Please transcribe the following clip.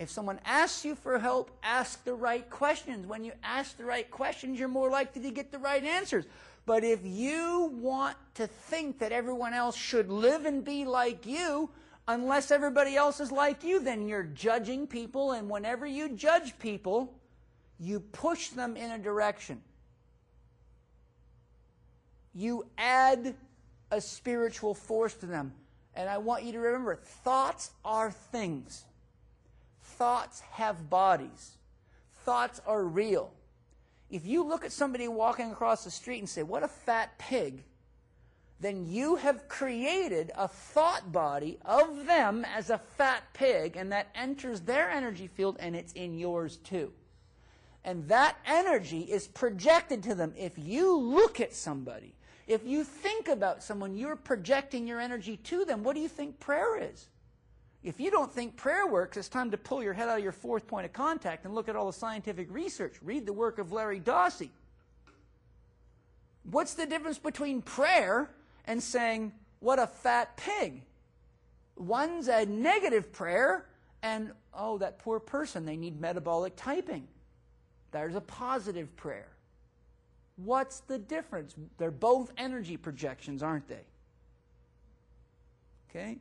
If someone asks you for help, ask the right questions. When you ask the right questions, you're more likely to get the right answers. But if you want to think that everyone else should live and be like you, unless everybody else is like you, then you're judging people. And whenever you judge people, you push them in a direction. You add a spiritual force to them. And I want you to remember thoughts are things. Thoughts have bodies. Thoughts are real. If you look at somebody walking across the street and say, What a fat pig, then you have created a thought body of them as a fat pig, and that enters their energy field and it's in yours too. And that energy is projected to them. If you look at somebody, if you think about someone, you're projecting your energy to them. What do you think prayer is? If you don't think prayer works, it's time to pull your head out of your fourth point of contact and look at all the scientific research. Read the work of Larry Dossey. What's the difference between prayer and saying, what a fat pig? One's a negative prayer, and oh, that poor person, they need metabolic typing. There's a positive prayer. What's the difference? They're both energy projections, aren't they? Okay?